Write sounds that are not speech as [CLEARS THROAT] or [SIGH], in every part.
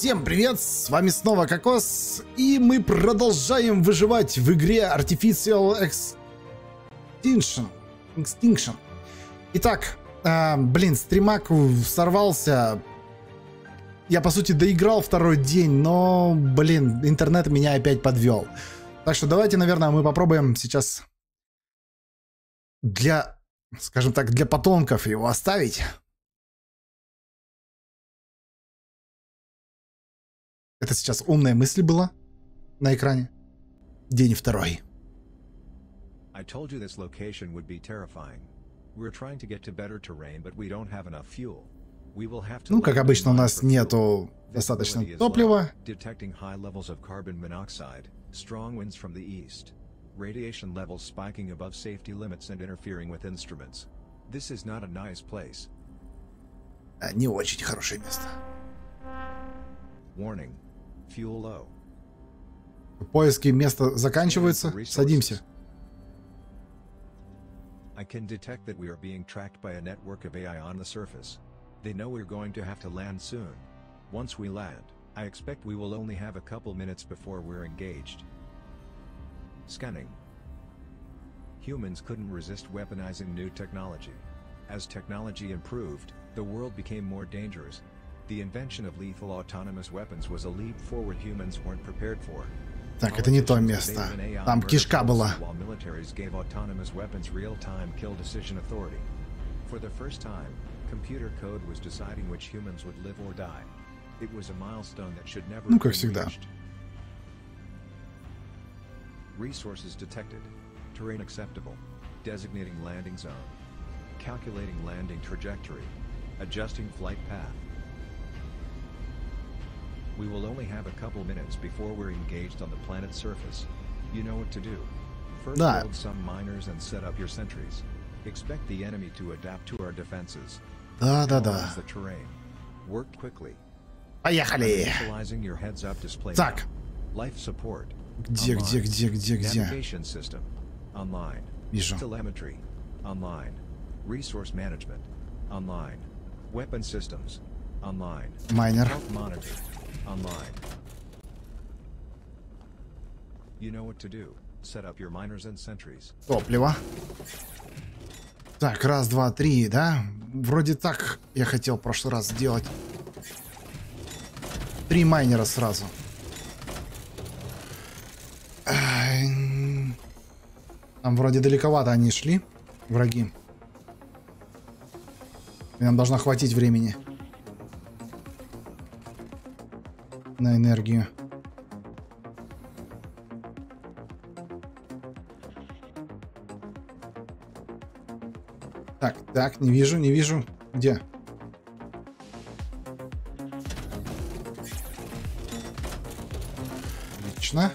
Всем привет, с вами снова Кокос, и мы продолжаем выживать в игре Artificial Extinction. Extinction. Итак, э, блин, стримак сорвался. Я, по сути, доиграл второй день, но, блин, интернет меня опять подвел. Так что давайте, наверное, мы попробуем сейчас для, скажем так, для потомков его оставить. Это сейчас умная мысль была на экране. День второй. I told you this location would be terrifying. We're trying to get to better terrain, but we don't have enough fuel. We will have to Ну, как обычно, у нас нету достаточно топлива. Detecting high levels of carbon monoxide, strong winds from the east, radiation levels spiking above safety limits and interfering with instruments. This is not a nice place. Не очень хорошее место. Warning. Поиски места заканчиваются. Садимся. I can detect that we are being tracked by a network of AI on the surface. They know we're going to have to land soon. Once we land, I expect we will only have a couple minutes before we're engaged. Scanning. Humans couldn't resist weaponizing new technology. As technology improved, the world became more dangerous, The invention of lethal autonomous weapons was a leap forward humans weren't prepared for. Так, это не то место. Там кишка была. For the first time, computer code was deciding which humans would live or die. It was a milestone that should never ну, как всегда. Resources detected. Terrain acceptable. Designating landing zone. Calculating landing trajectory. Adjusting flight path. We will only have a couple minutes before we're engaged on the planet's surface. You know what to do. First да. build some miners and set up your sentries. Expect the enemy to adapt to our defenses. Да, да, да. The terrain. Work quickly. Поехали. Your heads up display так. Life support. Где, Online. где, где, где, где? Navigation system. Online. Вижу. Telemetry. Online. Resource management. Online. Weapon systems. Майнер. Топливо. Так, раз, два, три, да? Вроде так я хотел в прошлый раз сделать. Три майнера сразу. Там вроде далековато они шли, враги. И нам должно хватить времени. На энергию. Так, так, не вижу, не вижу. Где? Отлично.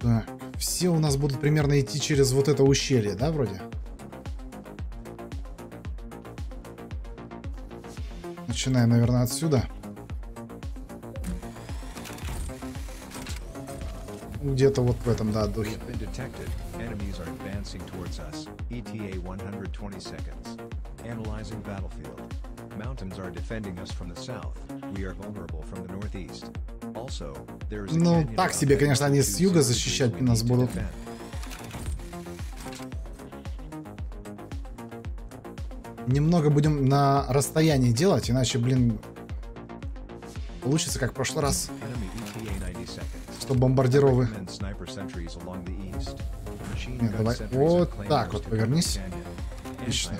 Так, все у нас будут примерно идти через вот это ущелье, да, вроде? Начинаем, наверное, отсюда. Где-то вот в этом, да, духе. Ну, так себе, конечно, они с юга защищать нас будут. Немного будем на расстоянии делать, иначе, блин, получится как в прошлый раз. Что бомбардировы. Нет, давай вот так вот повернись. Отлично.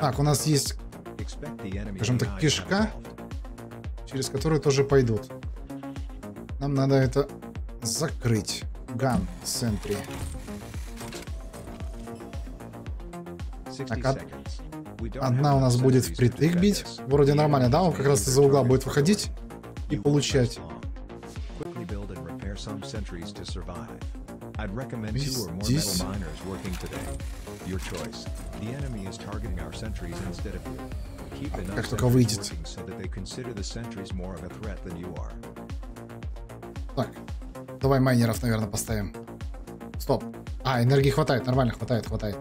Так, у нас есть, скажем так, кишка, через которую тоже пойдут. Нам надо это закрыть. Ган, центре. Так, Одна у нас будет впритык бить. Вроде нормально, да? Он как раз из-за угла будет выходить и получать. Здесь. Как только выйдет. Так, давай майнеров, наверное, поставим. Стоп. А, энергии хватает, нормально, хватает, хватает.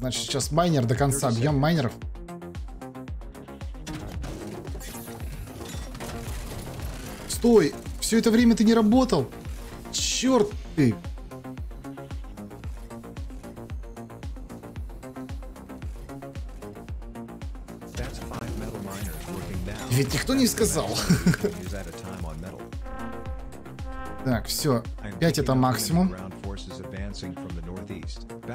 Значит, сейчас майнер до конца. Бьем майнеров. Стой! Все это время ты не работал! Черт ты! Ведь никто не сказал. [LAUGHS] так, все. 5 это максимум.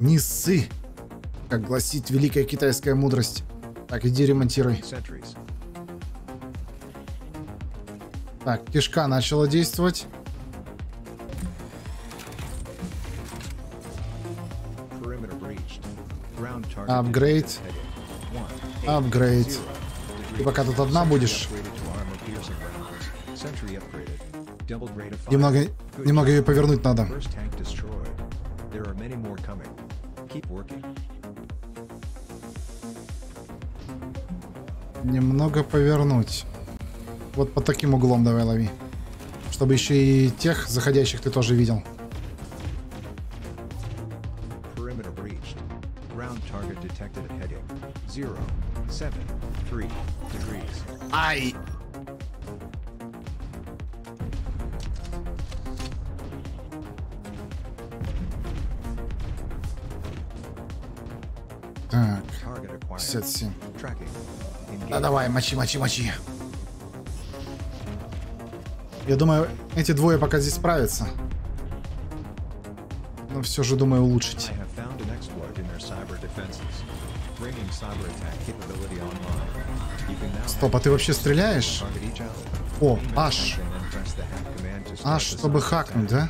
Не ссы, как гласит великая китайская мудрость. Так, иди ремонтируй. Так, кишка начала действовать. Апгрейд. Апгрейд. Ты пока тут одна будешь. Немного, немного ее повернуть надо. Немного повернуть. Вот под таким углом давай лови. Чтобы еще и тех заходящих ты тоже видел. Так, 57. Да давай, мочи, мочи, мочи. Я думаю, эти двое пока здесь справятся. Но все же думаю улучшить. Стоп, а ты вообще стреляешь? О, аж. Аж, чтобы хакнуть, да?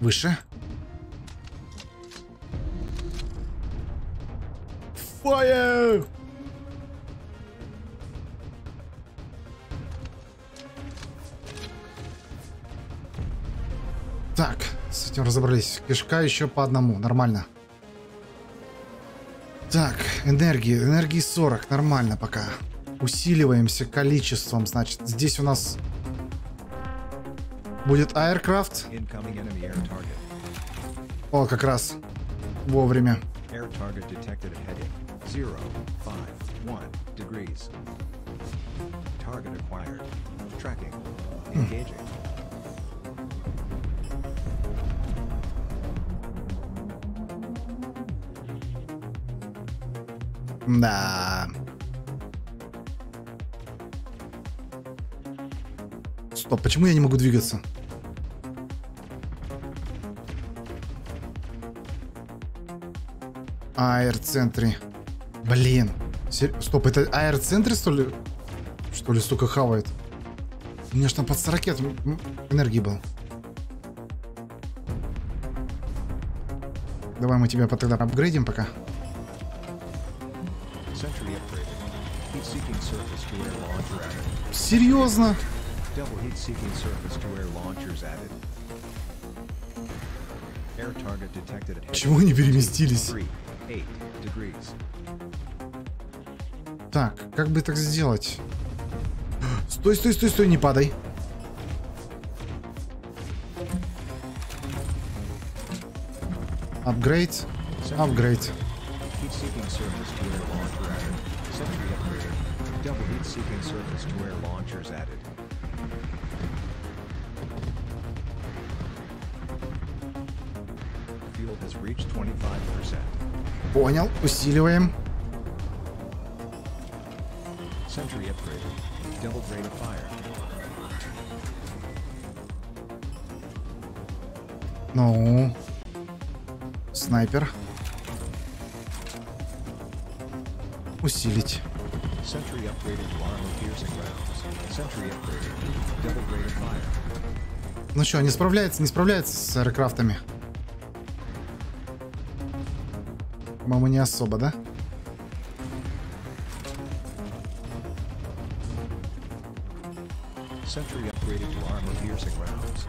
Выше. Fire! Так, с этим разобрались. Кишка еще по одному, нормально. Так, энергии. Энергии 40, нормально пока. Усиливаемся количеством, значит. Здесь у нас будет аэркрафт. О, как раз. Вовремя. Да. Стоп, почему я не могу двигаться? Аэр-центре. Блин. Сер... Стоп, это аэр-центры, что ли? Что ли, сука, хавает? У меня ж там под 40 энергии был. Давай мы тебя тогда апгрейдим пока. Серьезно? Чего они переместились? Так, как бы так сделать? [GASPS] Стой, стой, стой, стой, не падай. Апгрейд. Апгрейд. Снайпер. усилить. Sentry upgraded to armor piercing rounds. Upgraded. Double grade of fire. Ну что, не справляется, не справляется с аэрокрафтами. По-моему, не особо, да? Sentry upgraded to armor piercing rounds.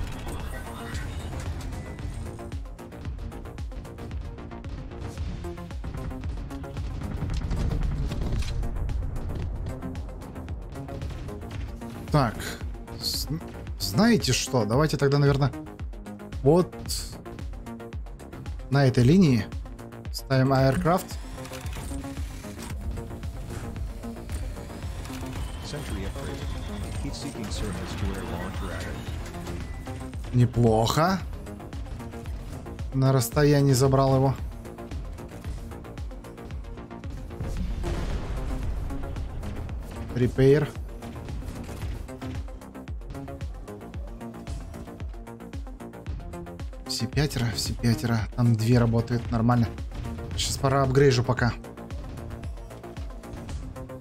Так. с- Знаете что? Давайте тогда, наверное, вот на этой линии ставим аэркрафт. Sentry upgraded. Heat seeking surface to air launcher added. Неплохо. На расстоянии забрал его. Репейр. Все пятеро, все пятеро. Там две работают, нормально. Пора апгрейжу пока.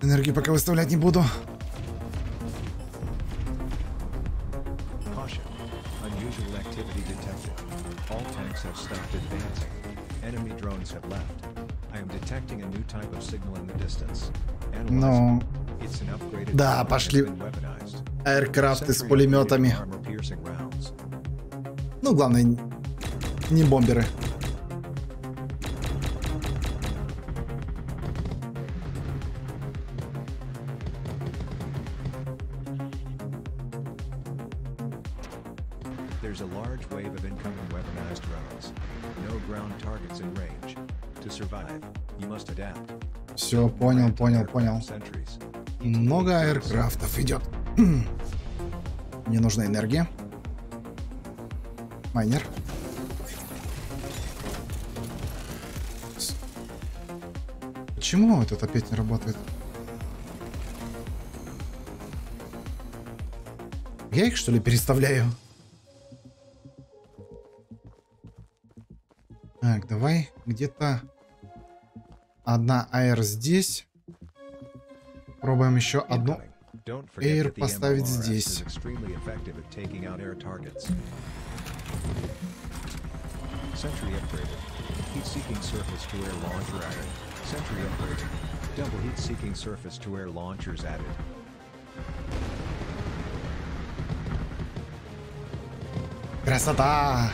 Энергию пока выставлять не буду. Ну, Да, пошли. аэркрафты с пулеметами. Ну, главное, не бомберы. Large wave of incoming weaponized drones. No ground targets in range. To survive, you must adapt. Все, понял, понял, понял. Много аэркрафтов идет. [CLEARS THROAT] Мне нужна энергия. Майнер. Почему этот опять не работает? Я их что ли переставляю? Так, давай где-то одна аэр здесь. Пробуем еще одну. Air the поставить здесь. Sentry upgraded. Surface to air launcher added. Sentry upgraded. Double heat-seeking surface to air launchers added. Красота!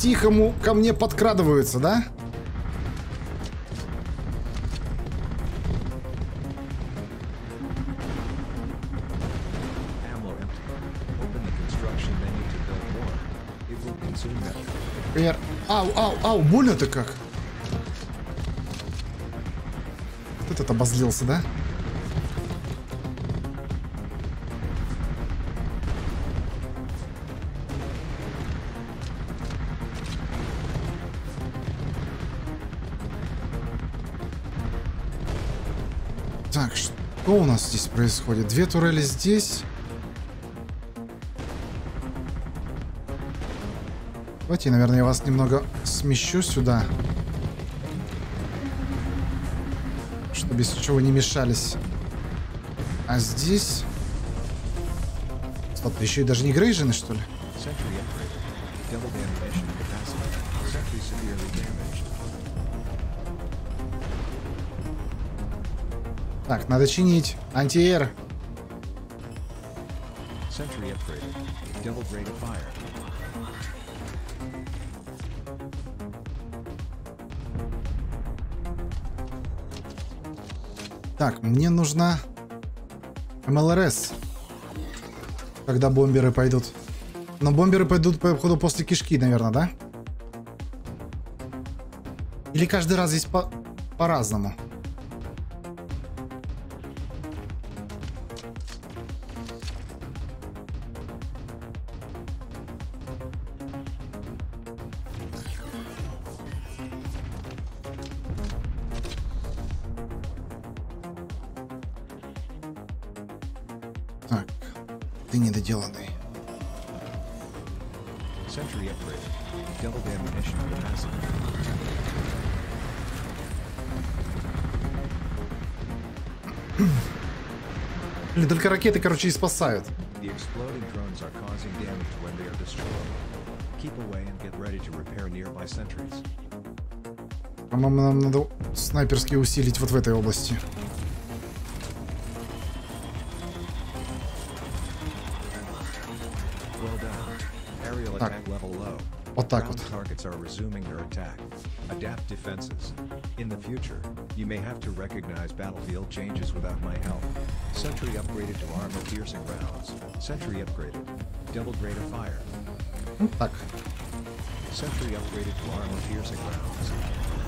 По-тихому ко мне подкрадываются, да? Эр... Ау, ау, ау, больно-то как? Вот этот обозлился, да? Так, что у нас здесь происходит? Две турели здесь. Давайте, наверное, я вас немного смещу сюда. Чтобы без чего не мешались. А здесь... Стоп, еще и даже не грейжены, что ли? Так, надо чинить. Антиэр. Так, мне нужна МЛРС. Когда бомберы пойдут. Но бомберы пойдут, по ходу, после кишки, наверное, да? Или каждый раз здесь по- по-разному? Только ракеты, короче, и спасают. По-моему, нам надо снайперски усилить вот в этой области. Ground вот. targets are resuming their attack. Adapt defenses. In the future, you may have to recognize battlefield changes without my help. Sentry upgraded to armor piercing rounds. Sentry upgraded. Double grade of fire. Ну, так. Sentry upgraded to armor piercing rounds.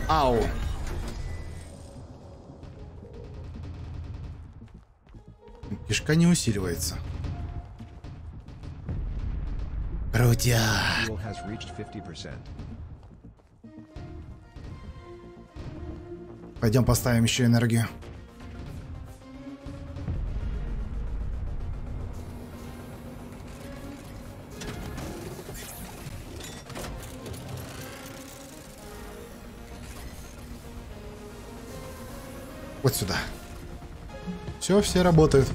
Ау. Кишка не усиливается. Крутя. Fuel has reached 50%. Пойдем поставим еще энергию. Вот сюда. Все, все работают.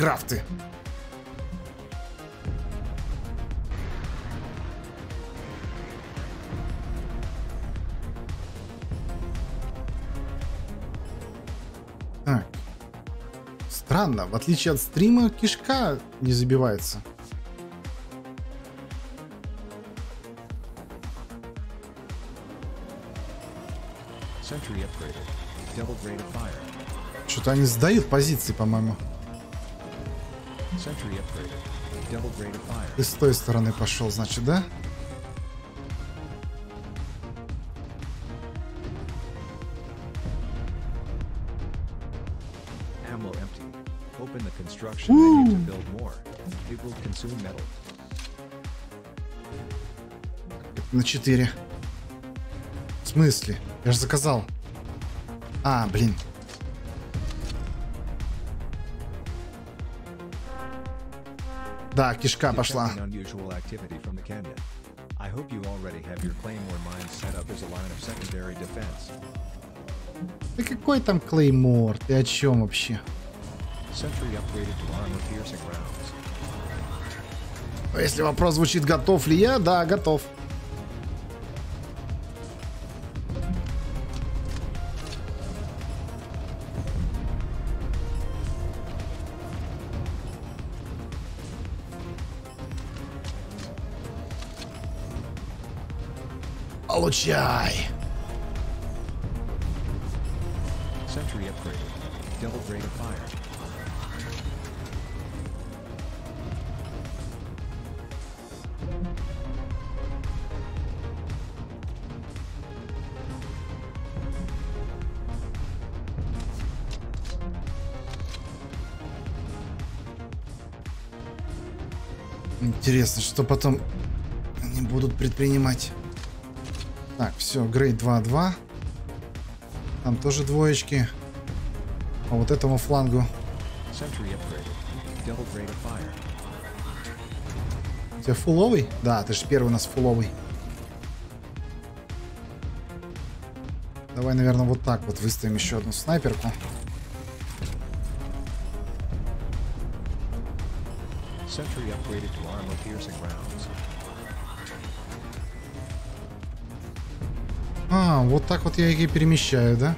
Аэркрафты. Так. Странно, в отличие от стрима, кишка не забивается. Что-то они сдают позиции, по-моему. Ты с той стороны пошел, значит, да? На 4. В смысле? Я же заказал. А, блин. Да, кишка пошла. I hope you already have your claymore mines set up as a line of secondary defense. Да какой там клеймор? Ты о чем вообще? Если вопрос звучит, готов ли я? Да, готов. Получай. Интересно, что потом они будут предпринимать. Так, все, грейд 2-2. Там тоже двоечки. По вот этому флангу. У тебя фуловый? Да, ты же первый у нас фуловый. Давай, наверное, вот так вот выставим еще одну снайперку. Sentry upgraded to armor piercing rounds. А, вот так вот я их и перемещаю, да?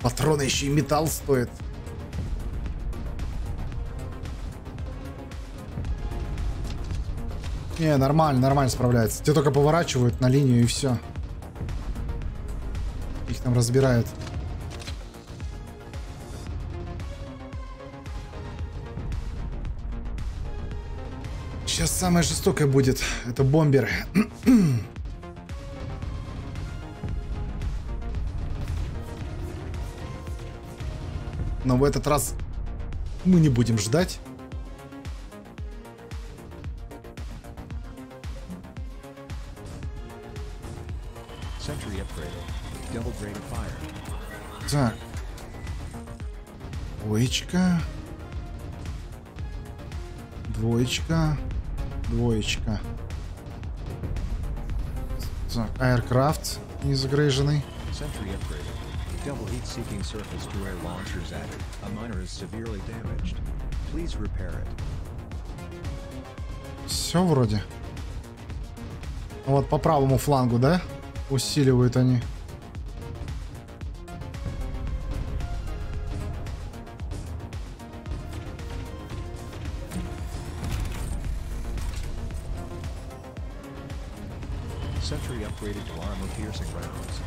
Патроны еще и металл стоят. Не, нормально, нормально справляется. Те только поворачивают на линию и все. Их там разбирают. Сейчас самое жестокое будет. Это бомберы. Но в этот раз мы не будем ждать. Двоечка. Двоечка. Двоечка. Так, аэркрафт не загрыженный. Double heat-seeking surface to air launchers added. A miner is severely damaged. Please repair it. Все вроде. Вот по правому флангу, да? Усиливают они. To armor-piercing rounds.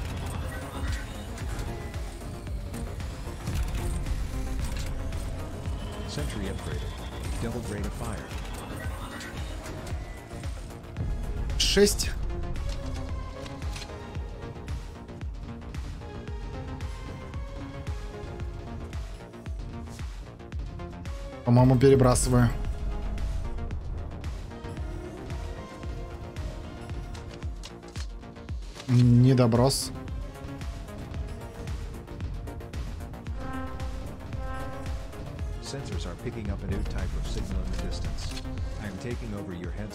Sentry upgraded. Double grade of fire. 6. По-моему, перебрасываю. Недоброс.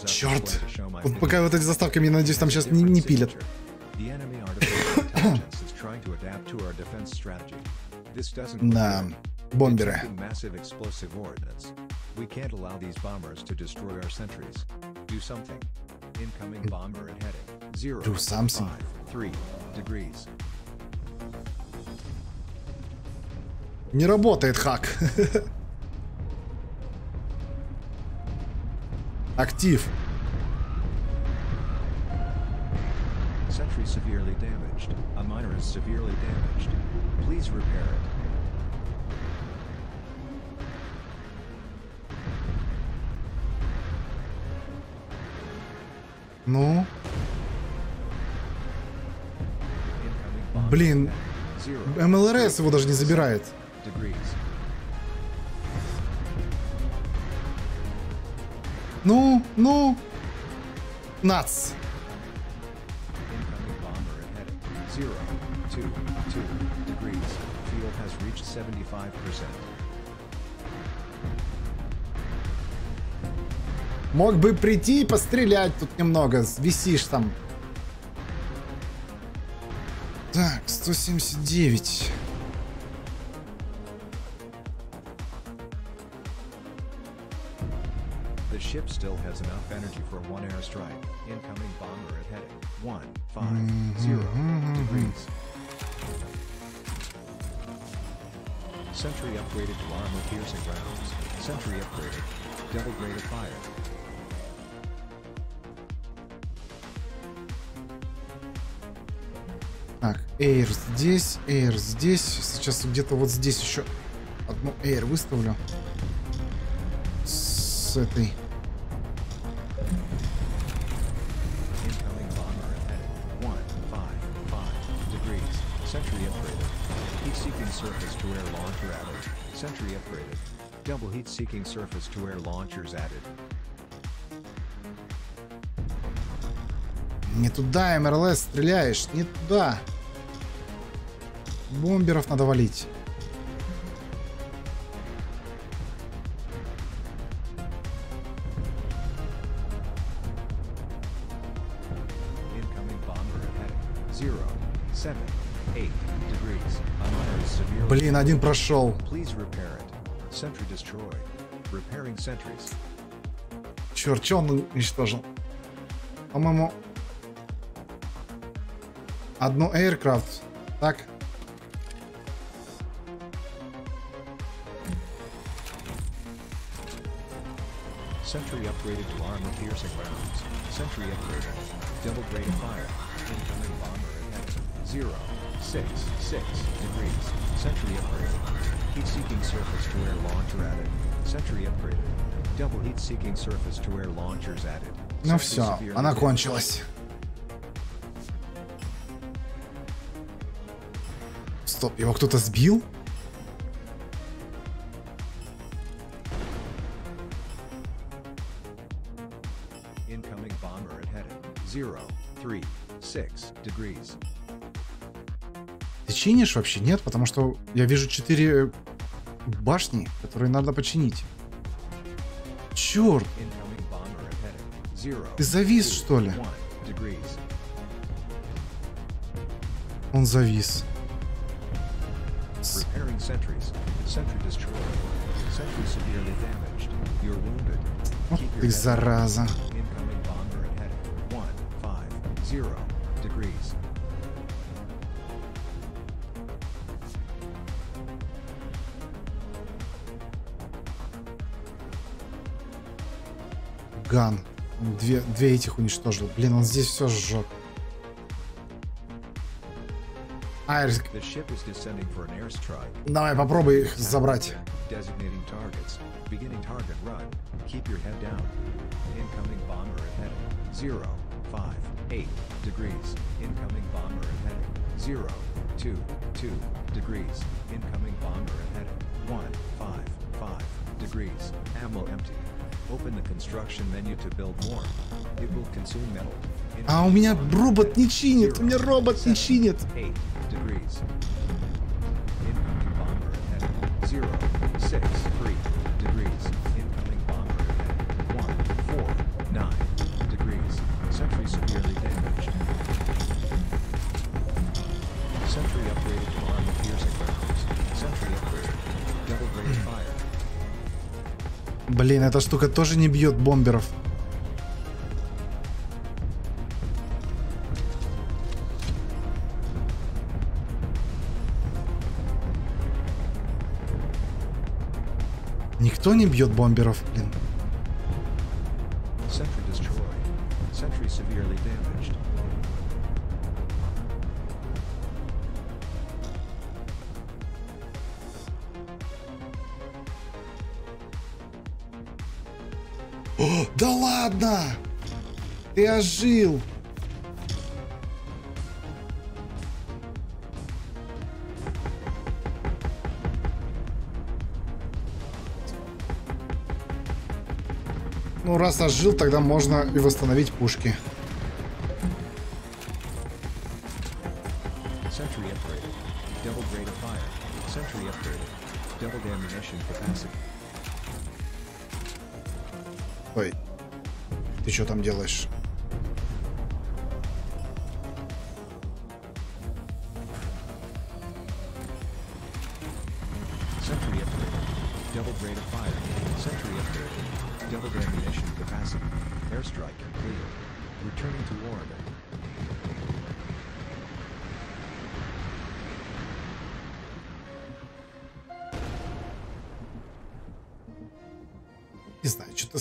Черт! Вот пока вот эти заставки, я надеюсь, там сейчас не, не пилят. Да, бомберы. We can't allow these bombers to destroy our sentries. Do something. Incoming bomber at heading. Zero. Do something. Five, three degrees. Не работает хак. Актив. Sentry severely damaged. A miner is severely damaged. Please repair it. Ну? Блин, МЛРС его даже не забирает. Ну, ну. Нац. Мог бы прийти и пострелять тут немного. Висишь там. 179. The ship still has enough energy for one airstrike. Incoming bomber at heading 150 degrees. Sentry upgraded to armor-piercing rounds. Sentry upgraded. Double grade of fire. Air здесь, Air здесь. Сейчас где-то вот здесь еще одну Air выставлю. С этой. Sentry upgraded. Double heat-seeking surface to air launchers added. Не туда, МРЛС, стреляешь, не туда. Бомберов надо валить. Блин, один прошел. Черт, что он уничтожил? По-моему, одну aircraft. Так. Sentry upgraded to armor piercing rounds. Sentry upgraded. Double grade fire. Incoming bomber at zero. 6, 6 degrees. Sentry upgraded. Heat-seeking surface-to-air launcher added. Sentry upgraded. Double heat-seeking surface-to-air launchers added. Ну Sentry все, severely она damaged. кончилась. Стоп, его кто-то сбил? Ты чинишь вообще? Нет, потому что я вижу четыре башни, которые надо починить. Черт, Incoming bomber at heading 0, ты завис 2, что ли? 1 degrees. Он завис. Your ты зараза. Incoming degrees. Ган. Две, две этих уничтожил. Блин, он здесь все сжег. Айрск. Давай, попробуй их забрать. Zero. Five, eight degrees, incoming bomber ahead. 0, 2, 2 degrees, incoming bomber ahead. 1, 5, 5 degrees, ammo empty. Open the construction menu to build more. It will consume metal. А у меня робот не чинит, у меня робот не чинит. Incoming bomber ahead. 0, 6, Sentry upgraded to armor piercing rounds. Sentry upgraded. Double range fire. Блин, эта штука тоже не бьет бомберов. Никто не бьет бомберов, блин. Да ладно! Ты ожил! Ну, раз ожил, тогда можно и восстановить пушки. Ой. Ты что там делаешь?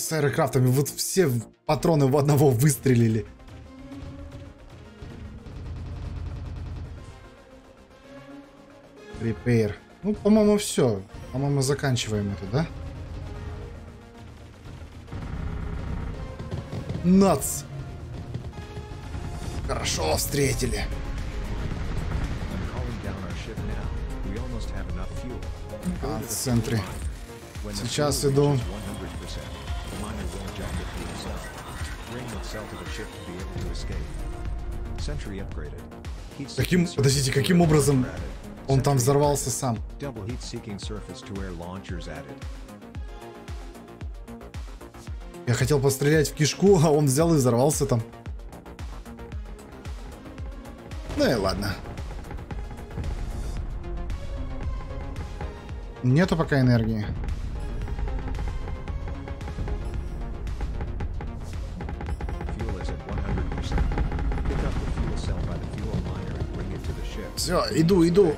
С аэрокрафтами. Вот все патроны в одного выстрелили. Repair. Ну, по-моему, все. По-моему, заканчиваем это, да? Нац! Хорошо встретили. А, в центре. Сейчас иду. reaches 100%, the miner will eject the fuel cell. Bring the cell to the ship to be able to escape. Sentry upgraded. Heat Каким- подождите, каким образом. Он там взорвался сам. Я хотел пострелять в кишку, а он взял и взорвался там. Ну и ладно. Нету пока энергии. Все, иду, иду.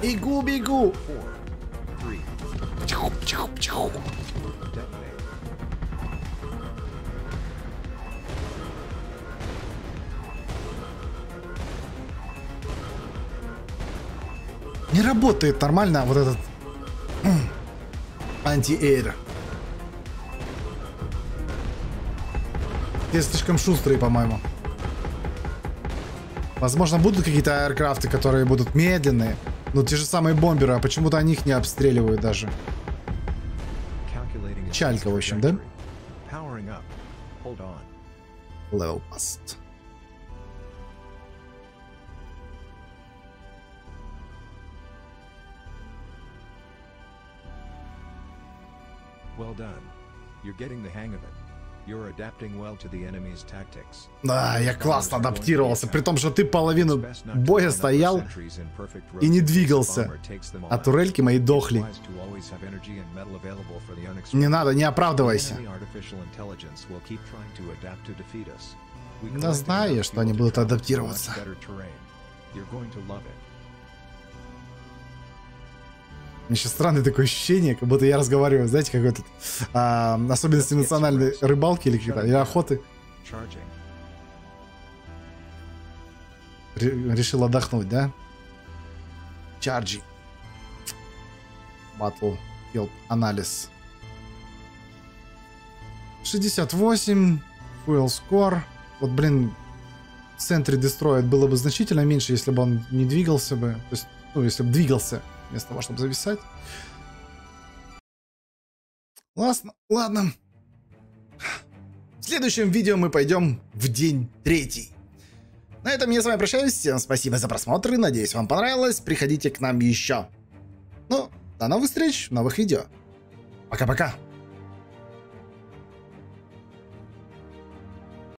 Бегу, бегу. Чиху, чиху, чиху. Не работает нормально вот этот анти-эйр. Те слишком шустрые, по-моему. Возможно, будут какие-то аэркрафты, которые будут медленные. Но те же самые бомберы, а почему-то они их не обстреливают даже. Чалька, в общем, да? Level past. Well done. You're getting the hang of it. Да, я классно адаптировался, при том, что ты половину боя стоял и не двигался, а турельки мои дохли. Не надо, не оправдывайся. Да знаю, что они будут адаптироваться. Мне сейчас странное такое ощущение, как будто я разговариваю, знаете, как этот а, особенности национальной рыбалки или какие-то, или охоты. Решил отдохнуть, да? Чарджи. Battlefield анализ. 68. Fuel score. Вот, блин, в центре дестроит было бы значительно меньше, если бы он не двигался бы. То есть, ну, если бы двигался вместо того, чтобы зависать. Ладно, ладно. В следующем видео мы пойдем в день третий. На этом я с вами прощаюсь. Всем спасибо за просмотр. Надеюсь, вам понравилось. Приходите к нам еще. Ну, до новых встреч в новых видео. Пока-пока.